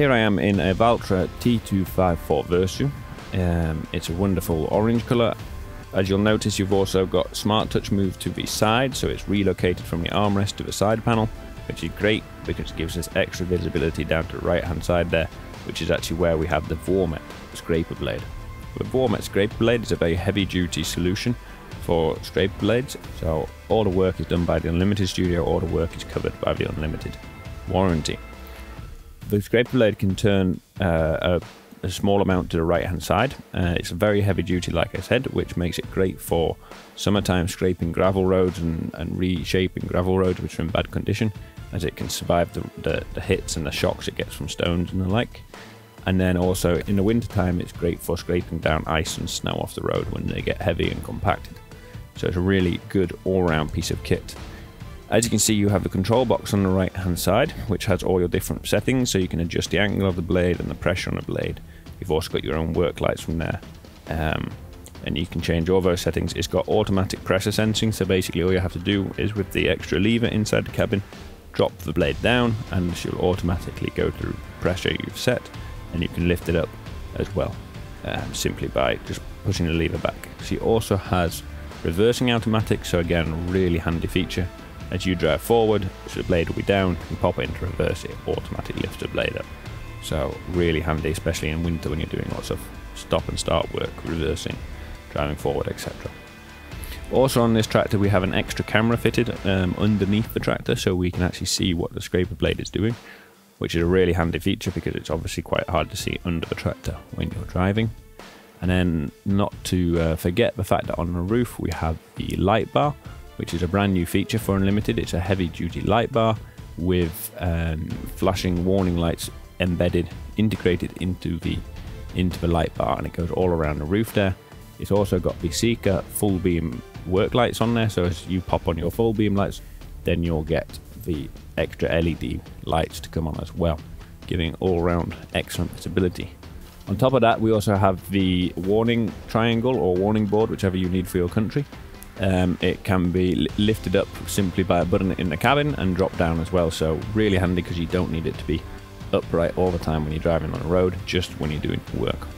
Here I am in a Valtra T254 Versu. Um, it's a wonderful orange colour. As you'll notice, you've also got Smart Touch moved to the side, so it's relocated from the armrest to the side panel, which is great because it gives us extra visibility down to the right hand side there, which is actually where we have the Vuomet scraper blade. The Vuomet scraper blade is a very heavy duty solution for scraper blades, so all the work is done by the Unlimited Studio, all the work is covered by the Unlimited warranty. The scraper blade can turn uh, a a small amount to the right hand side. Uh, it's a very heavy duty, like I said, which makes it great for summertime scraping gravel roads and, and reshaping gravel roads which are in bad condition, as it can survive the, the, the hits and the shocks it gets from stones and the like. And then also in the wintertime, it's great for scraping down ice and snow off the road when they get heavy and compacted. So it's a really good all round piece of kit. As you can see, you have the control box on the right hand side, which has all your different settings, so you can adjust the angle of the blade and the pressure on the blade. You've also got your own work lights from there. Um, and you can change all those settings. It's got automatic pressure sensing, so basically all you have to do is with the extra lever inside the cabin, drop the blade down and she'll automatically go to the pressure you've set and you can lift it up as well, um, simply by just pushing the lever back. She also has reversing automatic, so again, really handy feature. As you drive forward, the blade will be down, you pop it into reverse, it automatically lifts the blade up. So really handy, especially in winter when you're doing lots of stop and start work, reversing, driving forward, etc. Also on this tractor we have an extra camera fitted um, underneath the tractor so we can actually see what the scraper blade is doing, which is a really handy feature because it's obviously quite hard to see under the tractor when you're driving. And then not to uh, forget the fact that on the roof we have the light bar, which is a brand new feature for Unlimited. It's a heavy duty light bar with um, flashing warning lights embedded, integrated into the into the light bar, and it goes all around the roof there. It's also got the Seeker full beam work lights on there, so as you pop on your full beam lights, then you'll get the extra LED lights to come on as well, giving all round excellent visibility. On top of that, we also have the warning triangle or warning board, whichever you need for your country. Um, it can be lifted up simply by a button in the cabin and drop down as well, so really handy because you don't need it to be upright all the time when you're driving on the road, just when you're doing work.